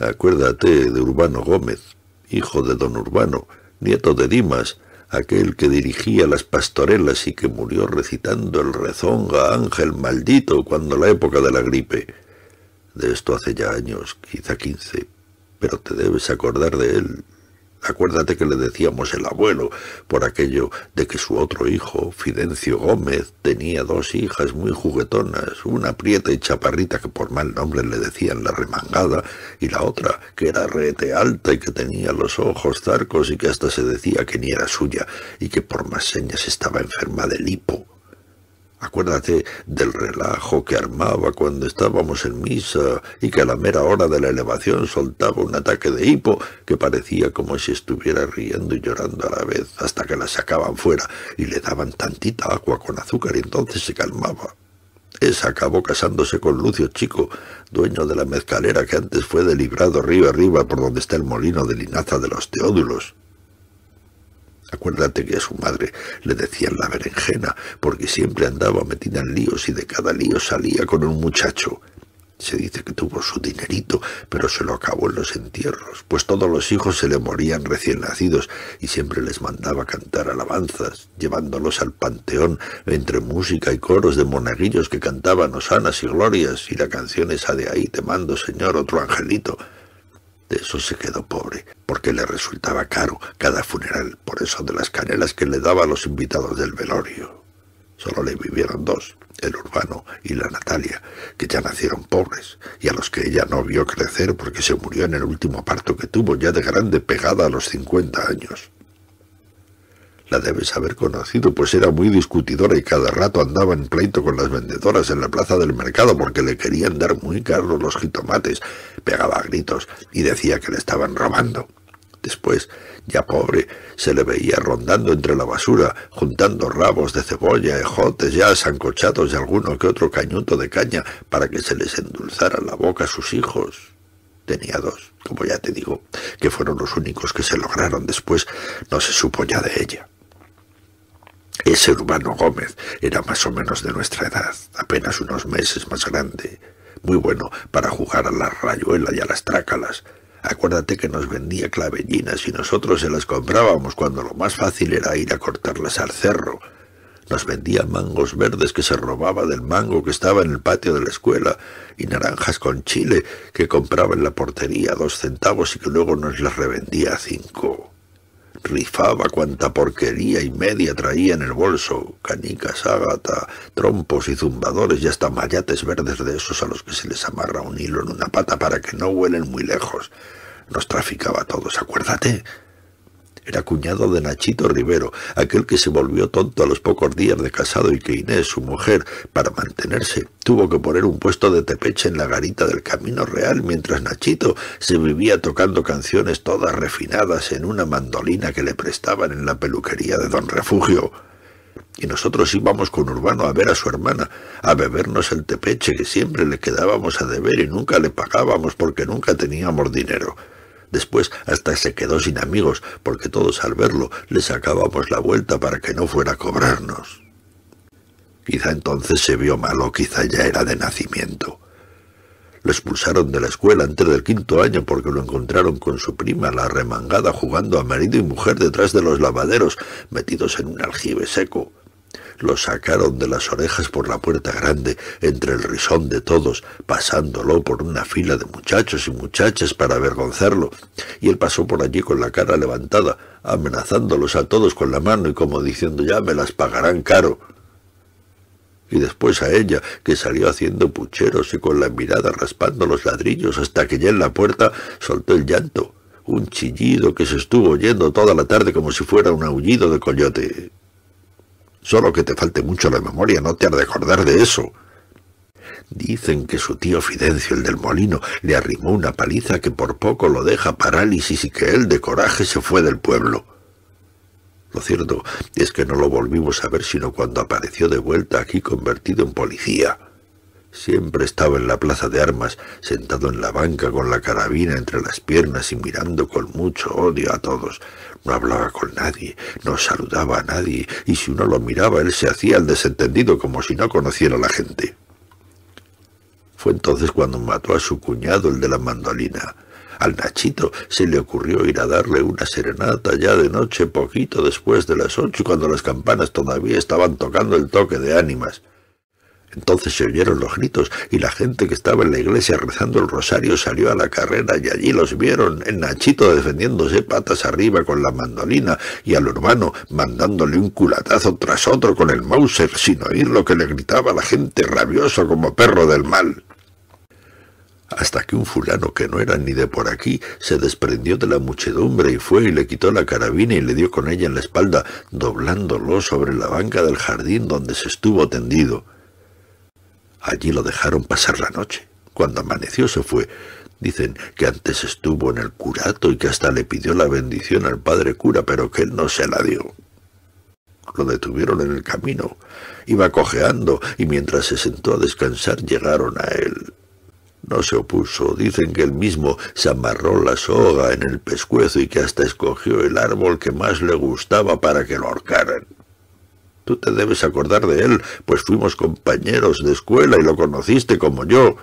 Acuérdate de Urbano Gómez, hijo de don Urbano, nieto de Dimas, aquel que dirigía las pastorelas y que murió recitando el rezonga Ángel maldito cuando la época de la gripe. De esto hace ya años, quizá quince, pero te debes acordar de él, Acuérdate que le decíamos el abuelo, por aquello de que su otro hijo, Fidencio Gómez, tenía dos hijas muy juguetonas, una prieta y chaparrita que por mal nombre le decían la remangada, y la otra que era rete alta y que tenía los ojos zarcos y que hasta se decía que ni era suya, y que por más señas estaba enferma del hipo. Acuérdate del relajo que armaba cuando estábamos en misa y que a la mera hora de la elevación soltaba un ataque de hipo que parecía como si estuviera riendo y llorando a la vez hasta que la sacaban fuera y le daban tantita agua con azúcar y entonces se calmaba. Esa acabó casándose con Lucio Chico, dueño de la mezcalera que antes fue de Librado río arriba por donde está el molino de linaza de los Teódulos. Acuérdate que a su madre le decían la berenjena, porque siempre andaba metida en líos y de cada lío salía con un muchacho. Se dice que tuvo su dinerito, pero se lo acabó en los entierros, pues todos los hijos se le morían recién nacidos y siempre les mandaba cantar alabanzas, llevándolos al panteón entre música y coros de monaguillos que cantaban hosanas y glorias y la canción esa de ahí te mando, Señor, otro angelito. De eso se quedó pobre, porque le resultaba caro cada funeral, por eso de las canelas que le daba a los invitados del velorio. Solo le vivieron dos, el Urbano y la Natalia, que ya nacieron pobres, y a los que ella no vio crecer porque se murió en el último parto que tuvo ya de grande pegada a los cincuenta años. La debes haber conocido, pues era muy discutidora y cada rato andaba en pleito con las vendedoras en la plaza del mercado porque le querían dar muy caros los jitomates. Pegaba gritos y decía que le estaban robando. Después, ya pobre, se le veía rondando entre la basura, juntando rabos de cebolla, ejotes ya sancochados y alguno que otro cañuto de caña para que se les endulzara la boca a sus hijos. Tenía dos, como ya te digo, que fueron los únicos que se lograron después, no se supo ya de ella. Ese Urbano Gómez era más o menos de nuestra edad, apenas unos meses más grande, muy bueno para jugar a la rayuela y a las trácalas. Acuérdate que nos vendía clavellinas y nosotros se las comprábamos cuando lo más fácil era ir a cortarlas al cerro. Nos vendía mangos verdes que se robaba del mango que estaba en el patio de la escuela y naranjas con chile que compraba en la portería a dos centavos y que luego nos las revendía a cinco. Rifaba cuanta porquería y media traía en el bolso, canicas, ágata, trompos y zumbadores y hasta mayates verdes de esos a los que se les amarra un hilo en una pata para que no huelen muy lejos. Nos traficaba a todos, acuérdate. Era cuñado de Nachito Rivero, aquel que se volvió tonto a los pocos días de casado y que Inés, su mujer, para mantenerse, tuvo que poner un puesto de tepeche en la garita del Camino Real mientras Nachito se vivía tocando canciones todas refinadas en una mandolina que le prestaban en la peluquería de Don Refugio. Y nosotros íbamos con Urbano a ver a su hermana, a bebernos el tepeche que siempre le quedábamos a deber y nunca le pagábamos porque nunca teníamos dinero. Después hasta se quedó sin amigos, porque todos al verlo le sacábamos la vuelta para que no fuera a cobrarnos. Quizá entonces se vio malo, quizá ya era de nacimiento. Lo expulsaron de la escuela antes del quinto año porque lo encontraron con su prima, la remangada, jugando a marido y mujer detrás de los lavaderos, metidos en un aljibe seco. Lo sacaron de las orejas por la puerta grande, entre el risón de todos, pasándolo por una fila de muchachos y muchachas para avergonzarlo, y él pasó por allí con la cara levantada, amenazándolos a todos con la mano y como diciendo ya me las pagarán caro. Y después a ella, que salió haciendo pucheros y con la mirada raspando los ladrillos hasta que ya en la puerta soltó el llanto, un chillido que se estuvo oyendo toda la tarde como si fuera un aullido de coyote. Solo que te falte mucho la memoria, no te has de acordar de eso. Dicen que su tío Fidencio, el del molino, le arrimó una paliza que por poco lo deja parálisis y que él de coraje se fue del pueblo. Lo cierto es que no lo volvimos a ver sino cuando apareció de vuelta aquí convertido en policía. Siempre estaba en la plaza de armas, sentado en la banca con la carabina entre las piernas y mirando con mucho odio a todos. No hablaba con nadie, no saludaba a nadie, y si uno lo miraba él se hacía el desentendido como si no conociera a la gente. Fue entonces cuando mató a su cuñado, el de la mandolina. Al Nachito se le ocurrió ir a darle una serenata ya de noche poquito después de las ocho cuando las campanas todavía estaban tocando el toque de ánimas. Entonces se oyeron los gritos y la gente que estaba en la iglesia rezando el rosario salió a la carrera y allí los vieron, el Nachito defendiéndose patas arriba con la mandolina y al urbano mandándole un culatazo tras otro con el Mauser sin oír lo que le gritaba la gente rabioso como perro del mal hasta que un fulano que no era ni de por aquí se desprendió de la muchedumbre y fue y le quitó la carabina y le dio con ella en la espalda, doblándolo sobre la banca del jardín donde se estuvo tendido. Allí lo dejaron pasar la noche. Cuando amaneció se fue. Dicen que antes estuvo en el curato y que hasta le pidió la bendición al padre cura, pero que él no se la dio. Lo detuvieron en el camino. Iba cojeando y mientras se sentó a descansar llegaron a él. No se opuso. Dicen que él mismo se amarró la soga en el pescuezo y que hasta escogió el árbol que más le gustaba para que lo ahorcaran. Tú te debes acordar de él, pues fuimos compañeros de escuela y lo conociste como yo.